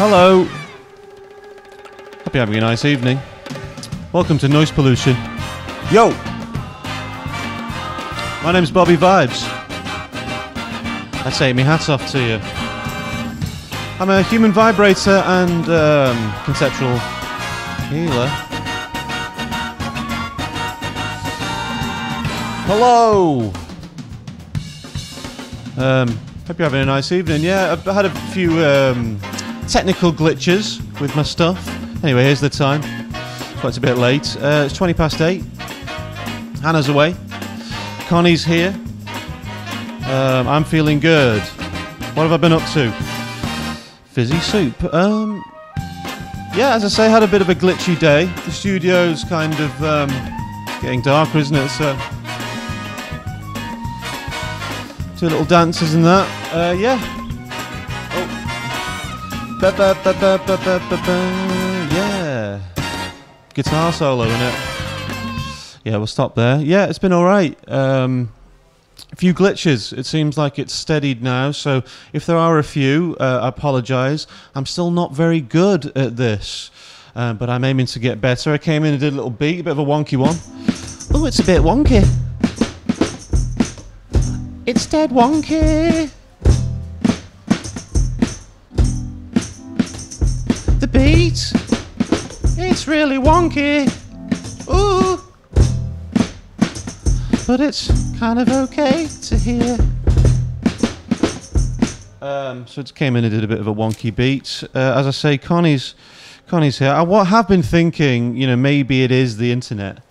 Hello. Hope you're having a nice evening. Welcome to Noise Pollution. Yo! My name's Bobby Vibes. I say my hats off to you. I'm a human vibrator and um, conceptual healer. Hello! Um, hope you're having a nice evening. Yeah, I've had a few um, technical glitches with my stuff. Anyway, here's the time. It's a bit late. Uh, it's 20 past 8. Hannah's away. Konnie's here. Um, I'm feeling good. What have I been up to? Fizzy soup. Um, yeah, as I say, had a bit of a glitchy day. The studio's kind of um, getting darker, isn't it? So, two little dances and that. Uh, yeah. Ba ba ba. Yeah. Guitar solo in it. Yeah, we'll stop there. Yeah, it's been all right. Um, a few glitches. It seems like it's steadied now. So if there are a few, uh, I apologise. I'm still not very good at this, uh, but I'm aiming to get better. I came in and did a little beat, a bit of a wonky one. Oh, it's a bit wonky. It's dead wonky. Beat, it's really wonky. Ooh but it's kind of okay to hear. Um, so it came in and did a bit of a wonky beat. Uh, as I say, Konnie's Konnie's here. I wa- have been thinking, you know, maybe it is the internet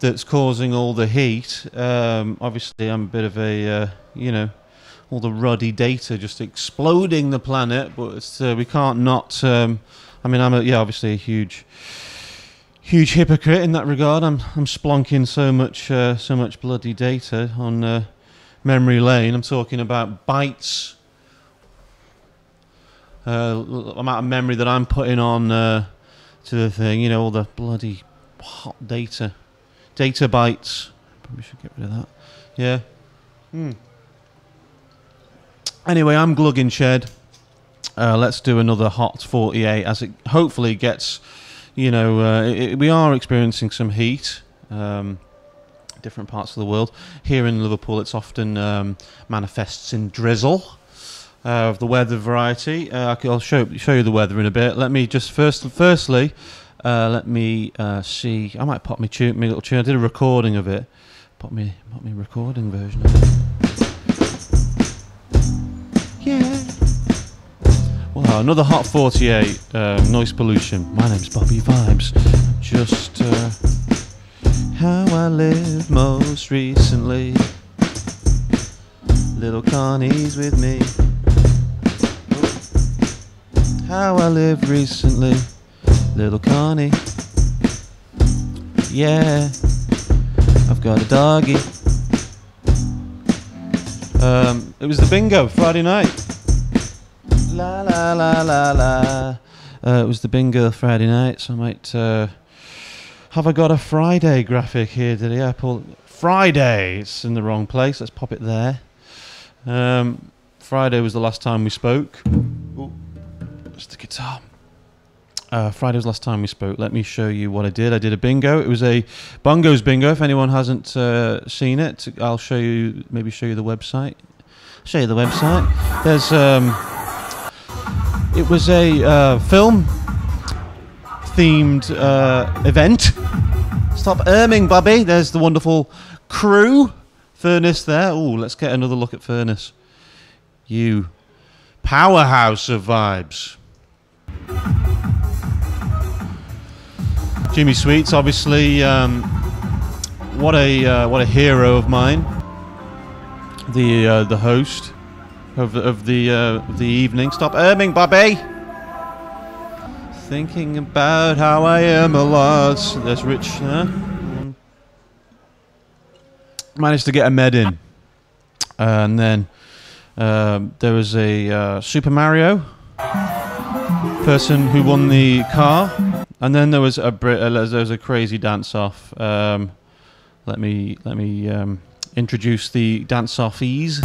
that's causing all the heat. Um, obviously, I'm a bit of a, uh, you know, all the ruddy data just exploding the planet, but uh, we can't not. Um, I mean, I'm a, yeah, obviously a huge huge hypocrite in that regard. I'm I'm splonking so much uh, so much bloody data on uh, memory lane. I'm talking about bytes. Uh, amount of memory that I'm putting on uh, to the thing, you know, all the bloody hot data, data bytes. Probably should get rid of that. Yeah. Hmm. Anyway, I'm glugging shed. Uh, let's do another hot 48 as it hopefully gets you know, uh, it, we are experiencing some heat. Um, different parts of the world. Here in Liverpool, it's often um, manifests in drizzle. Uh, of the weather variety, uh, I'll show show you the weather in a bit. Let me just first, firstly, uh, let me uh, see. I might pop me tune, me little tune. I did a recording of it. Pop me, pop me recording version of it. Another Hot 48 uh, noise pollution. My name's Bobby Vibes. Just uh, how I live most recently. Little Konnie's with me. How I live recently. Little Connie. Yeah, I've got a doggy. Um, it was the bingo Friday night. La la la la la. Uh, it was the bingo Friday night, so I might. Uh, have I got a Friday graphic here? Did I pull Friday? It's in the wrong place. Let's pop it there. Um, Friday was the last time we spoke. Ooh, that's the guitar. Uh, Friday was the last time we spoke. Let me show you what I did. I did a bingo. It was a Bongos bingo. If anyone hasn't uh, seen it, I'll show you. Maybe show you the website. show you the website. There's. Um, it was a uh, film themed uh, event. Stop erming, Bobby. There's the wonderful crew. Furnace there. Oh, let's get another look at Furnace. You powerhouse of vibes. Jimmy Sweets, obviously, um, what a uh, what a hero of mine. The uh, the host of the of the, uh, the evening. Stop erming, Bobby. Thinking about how I am a lot. There's Rich. Huh? Managed to get a med in, and then um, there was a uh, Super Mario person who won the car, and then there was a uh, there was a crazy dance off. Um, let me let me um, introduce the dance offies.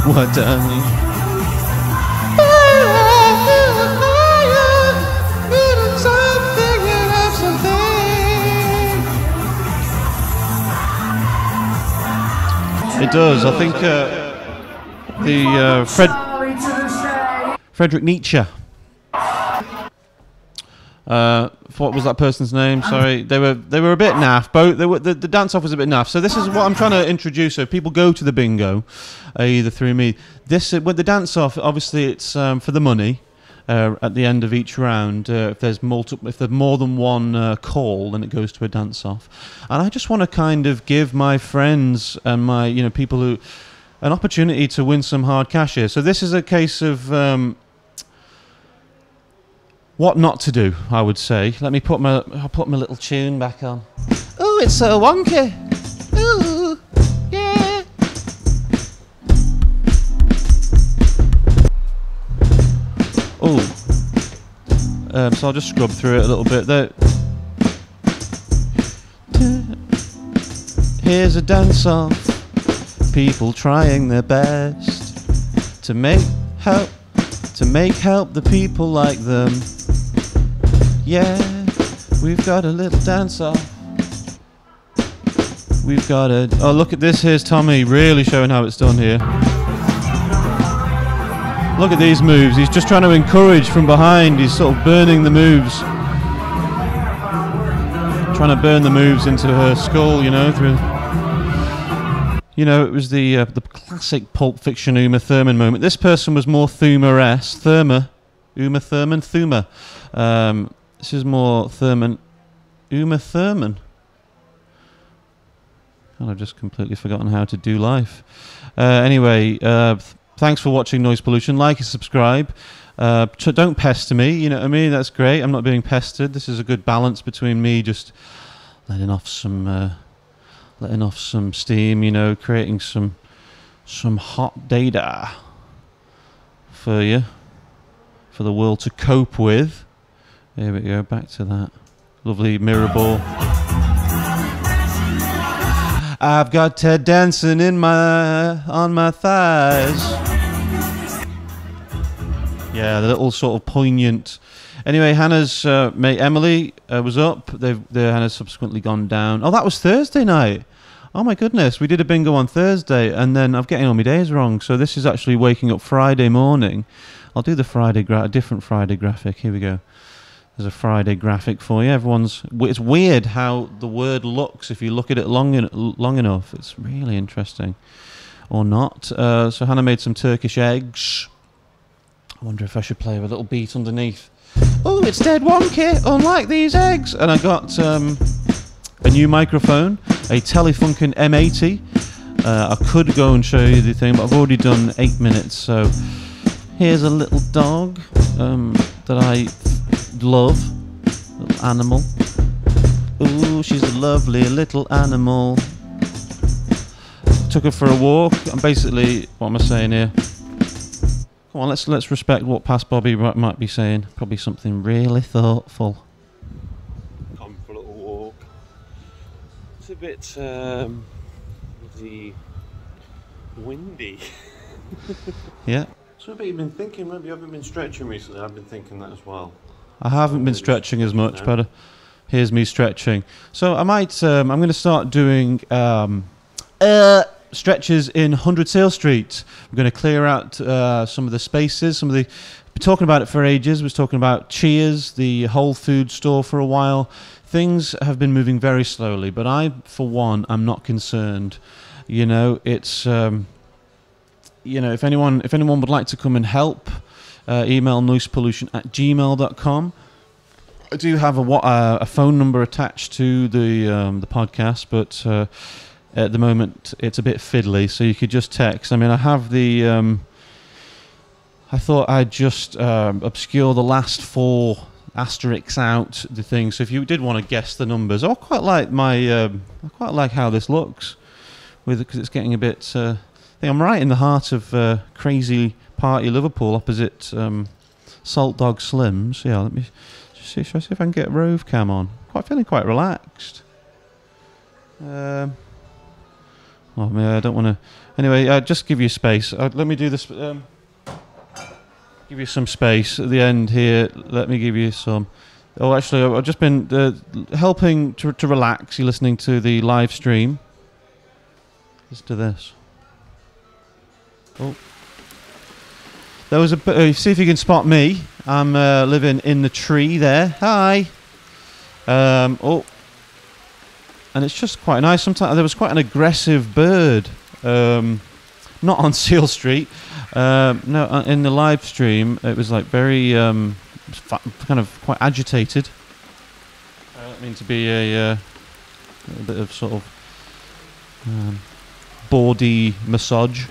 what? It does. I think uh, the uh, Fred Frederick Nietzsche uh, what was that person's name? Sorry, they were they were a bit naff. Both they were, the, the dance off was a bit naff. So this is what I'm trying to introduce. So people go to the bingo, uh, either through me. This uh, with the dance off. Obviously, it's um, for the money. Uh, at the end of each round, uh, if there's multiple, if there's more than one uh, call, then it goes to a dance off. And I just want to kind of give my friends and my you know people who an opportunity to win some hard cash here. So this is a case of. Um, what not to do, I would say. Let me put my I'll put my little tune back on. Oh, it's so wonky. Ooh, yeah. Oh, um, so I'll just scrub through it a little bit. There. Here's a dance off. People trying their best to make help to make help the people like them. Yeah, we've got a little dancer. We've got a. Oh, look at this. Here's Tommy really showing how it's done here. Look at these moves. He's just trying to encourage from behind. He's sort of burning the moves. Trying to burn the moves into her skull, you know, through. You know, it was the uh, the classic Pulp Fiction Uma Thurman moment. This person was more Thuma-esque. Thurma, Uma Thurman, Thuma. Um, this is more Thurman, Uma Thurman. God, I've just completely forgotten how to do life. Uh, anyway, uh, th- thanks for watching Noise Pollution. Like and subscribe. Uh, don't pester me. You know what I mean? That's great. I'm not being pestered. This is a good balance between me just letting off some, uh, letting off some steam. You know, creating some, some hot data for you, for the world to cope with. There we go. Back to that lovely mirror ball. I've got Ted dancing in my on my thighs. Yeah, the little sort of poignant. Anyway, Hannah's uh, mate Emily uh, was up. They've the Hannah's subsequently gone down. Oh, that was Thursday night. Oh my goodness, we did a bingo on Thursday, and then I'm getting all my days wrong. So this is actually waking up Friday morning. I'll do the Friday gra- a different Friday graphic. Here we go. There's a Friday graphic for you. Everyone's. It's weird how the word looks if you look at it long en- long enough. It's really interesting, or not. Uh, so Hannah made some Turkish eggs. I wonder if I should play with a little beat underneath. Oh, it's dead wonky, unlike these eggs. And I got um, a new microphone, a Telefunken M80. Uh, I could go and show you the thing, but I've already done eight minutes. So here's a little dog um, that I love, little animal. Ooh, she's a lovely little animal. Took her for a walk. I'm basically, what am I saying here? Come on, let's let's respect what past Bobby might, be saying. Probably something really thoughtful. Come for a little walk. It's a bit um, the windy. Yeah. So maybe you've been thinking, maybe you haven't been stretching recently. I've been thinking that as well. I haven't been stretching as much, but uh, here's me stretching. So I might. Um, I'm going to start doing um, uh, stretches in Hundred Sale Street. I'm going to clear out uh, some of the spaces. Some of the. Been talking about it for ages. Was talking about Cheers, the Whole Food store, for a while. Things have been moving very slowly, but I, for one, I'm not concerned. You know, it's. Um, you know, if anyone if anyone would like to come and help, uh, email noisepollution at gmail.com. I do have a, uh, a phone number attached to the um, the podcast, but uh, at the moment it's a bit fiddly, so you could just text. I mean, I have the. Um, I thought I'd just um, obscure the last four asterisks out the thing. So if you did want to guess the numbers, I quite like my. Um, I quite like how this looks, with because it's getting a bit. Uh, I think I'm right in the heart of uh, crazy party Liverpool, opposite um, Salt Dog Slims. Yeah, let me see. See if I can get Rove Cam on? Quite feeling quite relaxed. Um, oh man, I don't want to. Anyway, uh, just give you space. Uh, let me do this. Um, give you some space at the end here. Let me give you some. Oh, actually, I've just been uh, helping to, to relax. You're listening to the live stream. Listen to this. Oh. There was a. Uh, see if you can spot me. I'm uh, living in the tree there. Hi. Um, oh. And it's just quite nice. Sometimes there was quite an aggressive bird. Um, not on Seel Street. Um, no, uh, in the live stream, it was like very um, kind of quite agitated. I don't mean to be a, uh, a bit of sort of um, bawdy massage.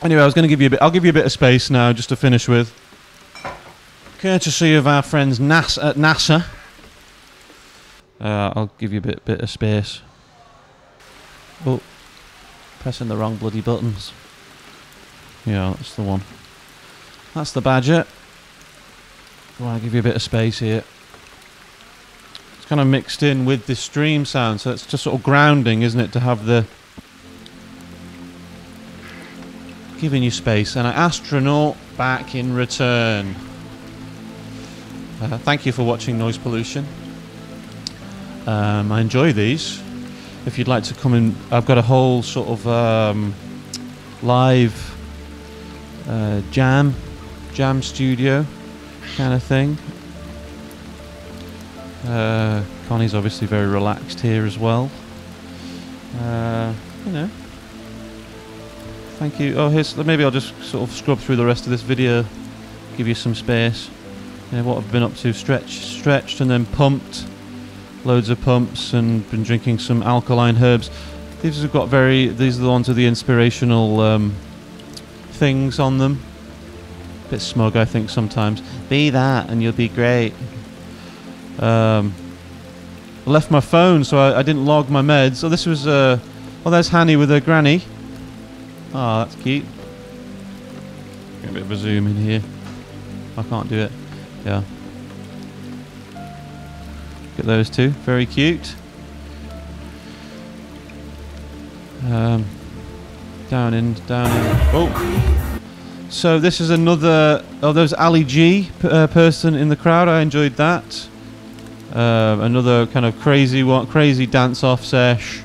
Anyway, I was going to give you a bit. I'll give you a bit of space now, just to finish with. Courtesy of our friends NASA, at NASA. Uh, I'll give you a bit, bit of space. Oh, pressing the wrong bloody buttons. Yeah, that's the one. That's the badger. I want to give you a bit of space here. It's kind of mixed in with the stream sound, so it's just sort of grounding, isn't it, to have the giving you space and an astronaut back in return. Uh, thank you for watching Noise Pollution. Um, I enjoy these. If you'd like to come in, I've got a whole sort of um, live uh, jam, jam studio kind of thing. Uh, Konnie's obviously very relaxed here as well. Uh, you know. Thank you. Oh, here's maybe I'll just sort of scrub through the rest of this video, give you some space. Yeah, what I've been up to: stretch, stretched, and then pumped. Loads of pumps, and been drinking some alkaline herbs. These have got very. These are the ones with the inspirational um, things on them. Bit smug, I think sometimes. Be that, and you'll be great. Um, left my phone, so I, I didn't log my meds. So this was. Uh, well, there's Hanny with her granny. Oh, that's cute. Get a bit of a zoom in here. I can't do it. Yeah. Get those two. Very cute. Um, down in, down in. Oh. So this is another. Oh, there's Ali G uh, person in the crowd. I enjoyed that. Uh, another kind of crazy one, crazy dance off sesh.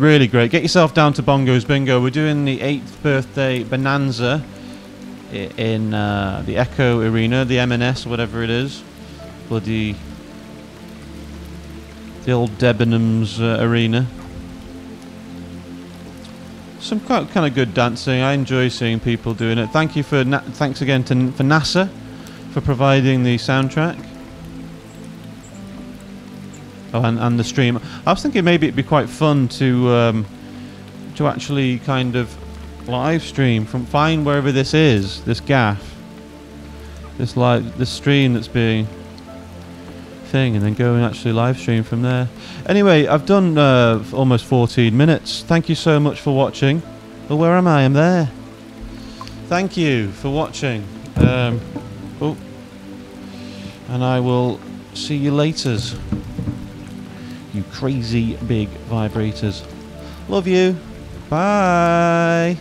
Really great. Get yourself down to Bongos Bingo. We're doing the eighth birthday bonanza in uh, the Echo Arena, the M&S, whatever it is. Bloody the old Debenhams uh, arena. Some quite kind of good dancing. I enjoy seeing people doing it. Thank you for na- thanks again to for NASA for providing the soundtrack. And, and the stream. I was thinking maybe it'd be quite fun to um, to actually kind of live stream from find wherever this is, this gaff, this live this stream that's being thing, and then go and actually live stream from there. Anyway, I've done uh, almost 14 minutes. Thank you so much for watching. Well, where am I? I'm there. Thank you for watching. Um, oh, and I will see you laters. You crazy big vibrators. Love you. Bye.